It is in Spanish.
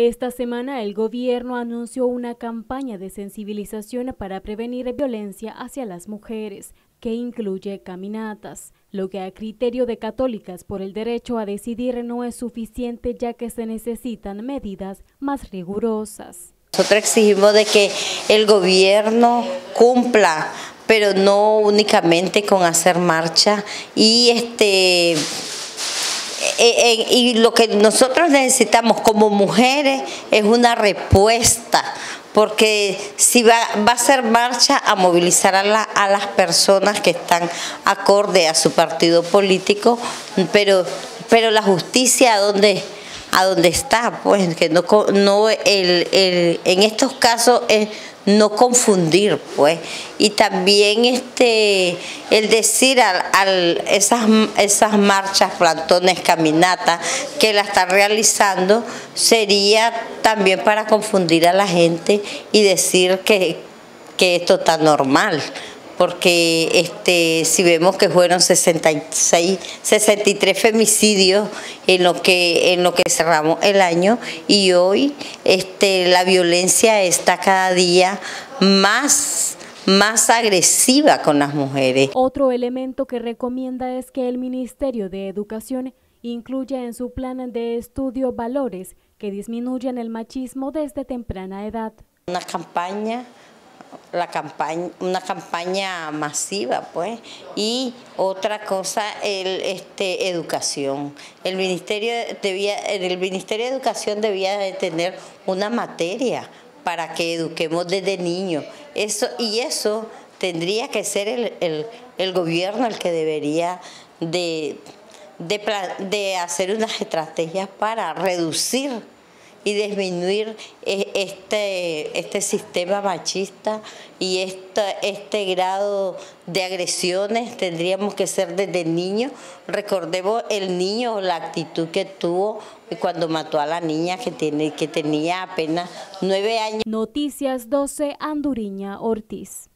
Esta semana el gobierno anunció una campaña de sensibilización para prevenir violencia hacia las mujeres, que incluye caminatas, lo que a criterio de católicas por el derecho a decidir no es suficiente ya que se necesitan medidas más rigurosas. Nosotros exigimos de que el gobierno cumpla, pero no únicamente con hacer marcha y este eh, eh, y lo que nosotros necesitamos como mujeres es una respuesta, porque si va, va a ser marcha a movilizar a, las personas que están acorde a su partido político, pero, pero la justicia a dónde a dónde está, pues que no, no el, el, en estos casos es no confundir, pues, y también este el decir al, esas, esas marchas, plantones, caminatas que la están realizando sería también para confundir a la gente y decir que, que esto está normal porque este, si vemos que fueron 66, 63 femicidios en lo que en lo que cerramos el año y hoy este, la violencia está cada día más más agresiva con las mujeres. Otro elemento que recomienda es que el Ministerio de Educación incluya en su plan de estudio valores que disminuyan el machismo desde temprana edad. Una campaña la campaña, una campaña masiva, pues, y otra cosa, el, este, educación. El ministerio debía, el ministerio de educación debía de tener una materia para que eduquemos desde niños. Eso y eso tendría que ser el, el, gobierno el que debería de, de, de hacer unas estrategias para reducir y disminuir eh, este, este sistema machista y este, este grado de agresiones tendríamos que ser desde niño. Recordemos el niño, la actitud que tuvo cuando mató a la niña que, tiene, que tenía apenas nueve años. Noticias 12, Anduriña Ortiz.